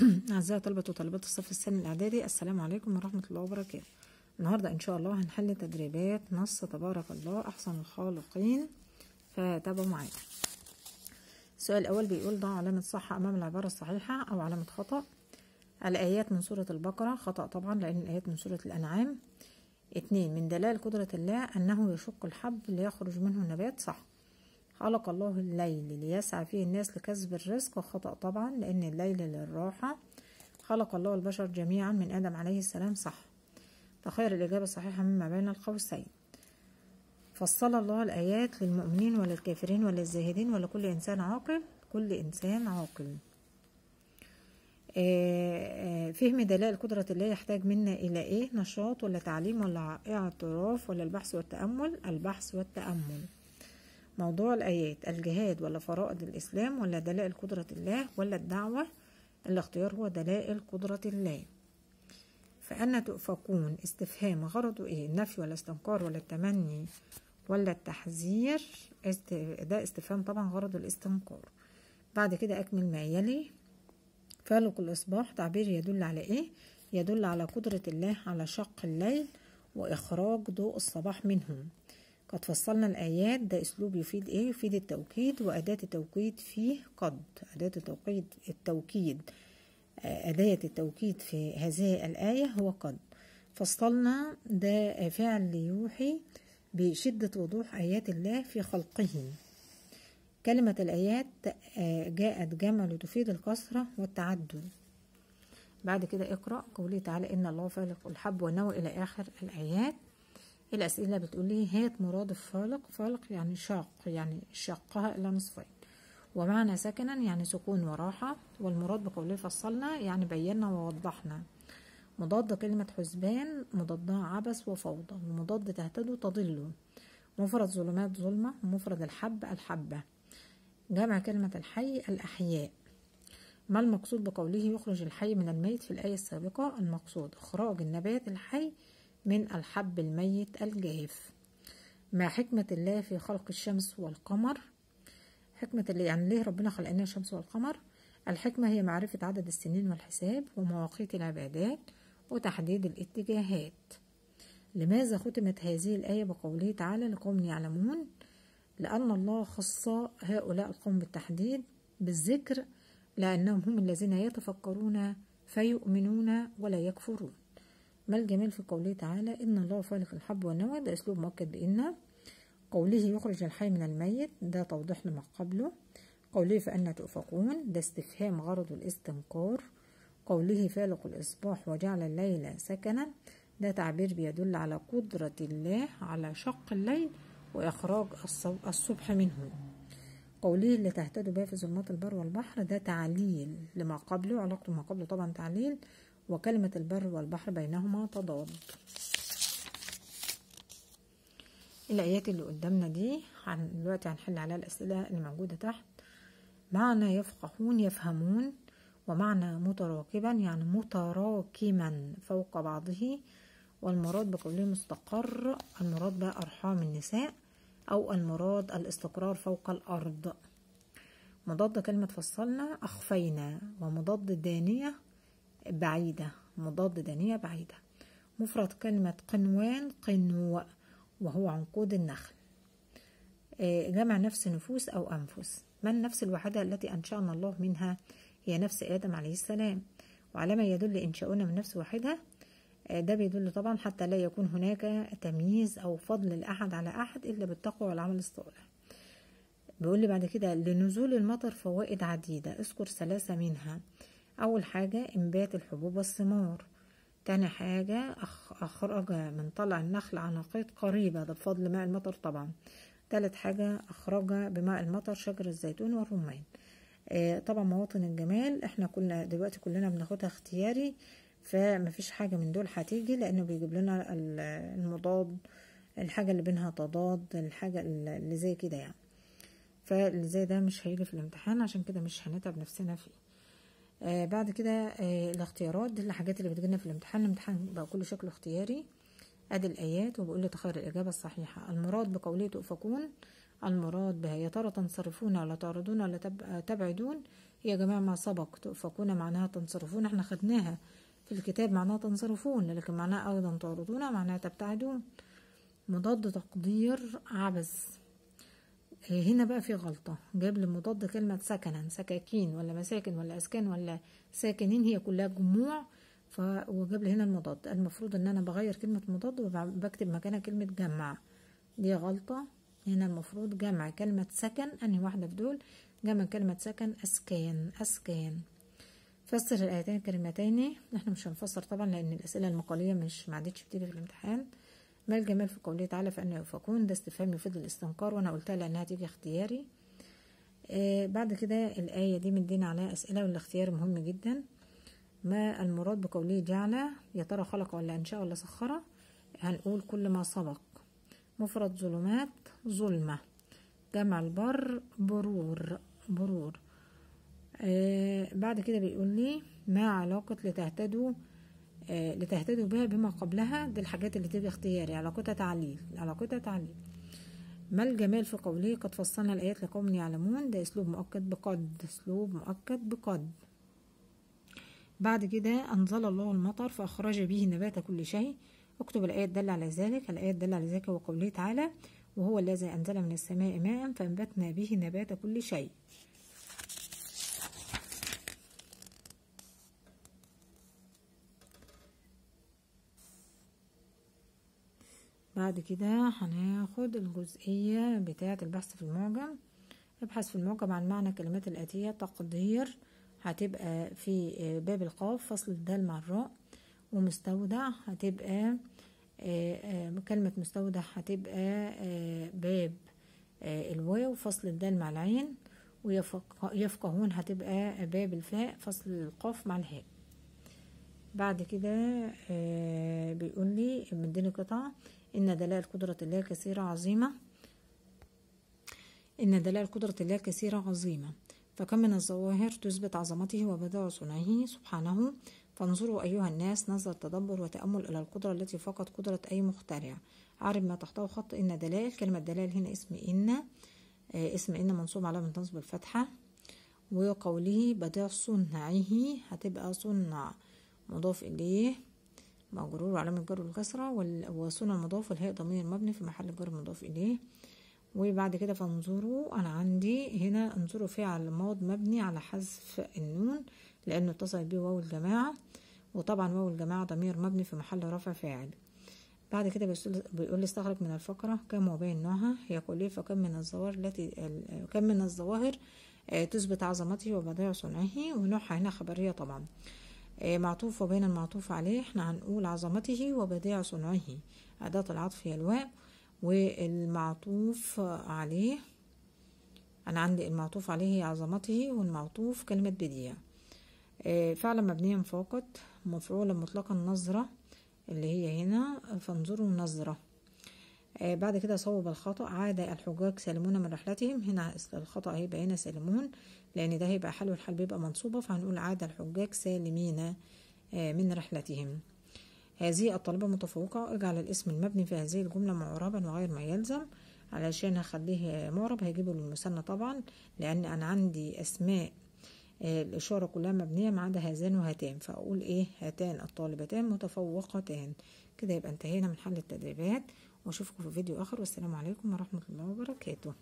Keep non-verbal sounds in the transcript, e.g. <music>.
<clears throat> أعزائي طلبة وطالبات الصف الثاني الإعدادي السلام عليكم ورحمة الله وبركاته. النهاردة إن شاء الله هنحل تدريبات نص تبارك الله أحسن الخالقين. فتابعوا معايا. السؤال الأول بيقول ضع علامة صح أمام العبارة الصحيحة أو علامة خطأ؟ الآيات من سورة البقرة خطأ طبعا لأن الآيات من سورة الأنعام. اتنين من دلائل قدرة الله أنه يشق الحب ليخرج منه النبات. صح. خلق الله الليل ليسعى فيه الناس لكسب الرزق خطأ طبعا لأن الليل للراحة. خلق الله البشر جميعا من آدم عليه السلام صح. تخير الإجابة الصحيحة مما بين القوسين. فصل الله الآيات للمؤمنين وللكافرين وللزاهدين ولكل إنسان عاقل كل إنسان عاقل. فهم دلائل قدرة الله يحتاج منا إلى إيه؟ نشاط ولا تعليم ولا اعتراف ولا البحث والتأمل. البحث والتأمل. موضوع الآيات الجهاد ولا فرائض الإسلام ولا دلائل قدرة الله ولا الدعوة؟ الاختيار هو دلائل قدرة الله. فأنا تؤفكون استفهام غرضه إيه؟ النفي ولا استنكار ولا التمني ولا التحذير؟ است... ده استفهام طبعا غرض الاستنكار. بعد كده أكمل ما يلي. فالق الإصباح تعبير يدل على إيه؟ يدل على قدرة الله على شق الليل وإخراج ضوء الصباح منه. قد فصلنا الآيات ده أسلوب يفيد إيه؟ يفيد التوكيد وأداة التوكيد فيه قد أداة التوكيد التوكيد أداة التوكيد في هذه الآية هو قد. فصلنا ده فعل يوحي بشدة وضوح آيات الله في خلقه. كلمة الآيات جاءت جمل تفيد الكثرة والتعدد. بعد كده اقرأ قوله تعالى إن الله فالق الحب والنوى إلى آخر الآيات. الأسئلة بتقول لي هات مرادف فالق فالق يعني شاق يعني شقها إلى نصفين. ومعنى سكنا يعني سكون وراحة والمراد بقوله فصلنا يعني بينا ووضحنا. مضاد كلمة حسبان مضادها عبس وفوضى ومضاد تهتدوا تضلوا مفرد ظلمات ظلمة ومفرد الحب الحبة. جمع كلمة الحي الأحياء. ما المقصود بقوله يخرج الحي من الميت في الآية السابقة؟ المقصود إخراج النبات الحي من الحب الميت الجاف. ما حكمة الله في خلق الشمس والقمر حكمة الله يعني ليه ربنا خلق لنا الشمس والقمر؟ الحكمة هي معرفة عدد السنين والحساب ومواقيت العبادات وتحديد الاتجاهات. لماذا ختمت هذه الآية بقوله تعالى لقوم يعلمون لأن الله خص هؤلاء القوم بالتحديد بالذكر لأنهم هم الذين يتفكرون فيؤمنون ولا يكفرون. ما الجمال في قوله تعالى إن الله فالق الحب والنوى ده أسلوب مؤكد بإن قوله يخرج الحي من الميت ده توضيح لما قبله. قوله فأنا تؤفكون ده استفهام غرض الاستنكار. قوله فالق الإصباح وجعل الليل سكنا ده تعبير بيدل على قدرة الله على شق الليل وإخراج الصبح منه. قوله اللي تهتدوا بها في ظلمات البر والبحر ده تعليل لما قبله علاقته ما قبله طبعا تعليل. وكلمة البر والبحر بينهما تضاد. الآيات اللي قدامنا دي عن دلوقتي هنحل عليها الأسئلة اللي موجودة تحت. معنى يفقهون يفهمون ومعنى متراكبا يعني متراكما فوق بعضه. والمراد بقوله مستقر المراد بقى أرحام النساء أو المراد الاستقرار فوق الأرض. مضاد كلمة فصلنا أخفينا ومضاد دانية بعيدة مضاد دانية بعيدة. مفرد كلمة قنوان قنو وهو عنقود النخل. جمع نفس نفوس أو أنفس. ما النفس الواحدة التي أنشأنا الله منها هي نفس آدم عليه السلام. وعلى ما يدل إنشاؤنا من نفس واحدة ده بيدل طبعا حتى لا يكون هناك تمييز أو فضل لأحد على أحد إلا بالتقوى والعمل الصالح. بيقول لي بعد كده لنزول المطر فوائد عديدة. اذكر ثلاثة منها. أول حاجة إنبات الحبوب والثمار. تاني حاجة أخرج من طلع النخل عناقيد قريبة ده بفضل ماء المطر طبعا. تالت حاجة أخرج بماء المطر شجر الزيتون والرمان آه طبعا مواطن الجمال إحنا كلنا دلوقتي كلنا بناخدها اختياري فمفيش حاجة من دول هتيجي لأنه بيجيب لنا المضاد الحاجة اللي بينها تضاد الحاجة اللي زي كده يعني. فاللي زي ده مش هيجي في الامتحان عشان كده مش هنتعب نفسنا فيه. آه بعد كده آه الاختيارات دي الحاجات اللي بتجيلنا في الامتحان. الامتحان بقى كله شكله اختياري. أدي الآيات وبقول لي تخير الإجابة الصحيحة. المراد بقوله تؤفكون. المراد بها يا ترى تنصرفون ولا تعرضون ولا تبعدون. يا جماعة ما سبق. تؤفكون معناها تنصرفون. إحنا خدناها في الكتاب معناها تنصرفون لكن معناها أيضا تعرضون معناها تبتعدون. مضاد تقدير عبث. هنا بقى في غلطة. جاب لي مضاد كلمة سكنا سكاكين ولا مساكن ولا أسكان ولا ساكنين هي كلها جموع. ف وجاب لي هنا المضاد. المفروض إن أنا بغير كلمة مضاد وبكتب مكانها كلمة جمع. دي غلطة. هنا المفروض جمع كلمة سكن أنهي واحدة في دول؟ جمع كلمة سكن أسكان أسكان. فسر الآيتين الكلمتين إحنا مش هنفسر طبعا لأن الأسئلة المقالية مش ما عادتش بتيجي في الامتحان. ما الجمال في قوله تعالى فأنه يؤفكون؟ ده استفهام يفيد الاستنكار وأنا قلتها لأنها تيجي اختياري. آه بعد كده الآية دي مدينا عليها أسئلة والاختيار مهم جدا. ما المراد بقوله جعل؟ يا ترى خلق ولا أنشأ ولا سخر؟ هنقول كل ما سبق. مفرد ظلمات ظلمة. جمع البر برور برور. آه بعد كده بيقول لي ما علاقة لتهتدوا لتهتدوا بها بما قبلها دي الحاجات اللي تيجي اختياري علاقتها تعليل علاقتها تعليل ما الجمال في قوله قد فصلنا الآيات لقوم يعلمون؟ ده أسلوب مؤكد بقد أسلوب مؤكد بقد. بعد كده أنزل الله المطر فأخرج به نبات كل شيء. اكتب الآية الدالة على ذلك الآية الدالة على ذلك وقوله تعالى وهو الذي أنزل من السماء ماء فأنبتنا به نبات كل شيء. بعد كده هناخد الجزئية بتاعة البحث في المعجم. ابحث في المعجم عن معنى الكلمات الآتية تقدير هتبقى في باب القاف فصل الدال مع الراء ومستودع هتبقى كلمة مستودع هتبقى باب الواو فصل الدال مع العين ويفقهون هتبقى باب الفاء فصل القاف مع الهاء. بعد كده بيقول لي مديني قطعة. إن دلائل قدرة الله كثيرة عظيمة. إن دلائل قدرة الله كثيرة عظيمة. فكم من الظواهر تثبت عظمته وبدع صنعه سبحانه. فانظروا أيها الناس نظر تدبر وتأمل إلى القدرة التي فقط قدرة أي مخترع. عارف ما تحته خط إن دلائل كلمة دلائل هنا اسم إن آه اسم إن منصوب على من تنصب الفتحة. وقوله بديع صنعه هتبقى صنع مضاف إليه. مجرور وعلامة جر الكسرة وصنع مضاف والهاء ضمير مبني في محل جر مضاف إليه. وبعد كده فانظروا أنا عندي هنا انظروا فعل ماض مبني على حذف النون لأنه اتصل به واو الجماعة. وطبعا واو الجماعة ضمير مبني في محل رفع فاعل. بعد كده بيقول استخرج من الفقرة. كم وبين نوعها يقول لي فكم من الظواهر التي كم من الظواهر تثبت عظمته وبديع صنعه. ونوعها هنا خبرية طبعا. معطوف وبين المعطوف عليه. إحنا هنقول عظمته وبديع صنعه. أداة العطف هي الواء والمعطوف عليه. أنا عندي المعطوف عليه هي عظمته والمعطوف كلمة بديع. فعلا مبنيا فقط مفعولا مطلقا نظرة اللي هي هنا. فانظروا نظرة بعد كده صوب الخطأ عاد الحجاج سالمون من رحلتهم. هنا الخطأ هيبقى هنا سالمون لأن ده هيبقى حل والحل بيبقى منصوبة فهنقول عاد الحجاج سالمين من رحلتهم. هذه الطالبة متفوقة. اجعل الاسم المبني في هذه الجملة معربا وغير ما يلزم. علشان هخليه معرب هيجيبه للمثنى طبعا لأن أنا عندي أسماء الإشارة كلها مبنية ما عدا هذان وهاتان. فأقول إيه؟ هاتان الطالبتان متفوقتان. كده يبقى انتهينا من حل التدريبات. وأشوفكم في فيديو آخر والسلام عليكم ورحمة الله وبركاته.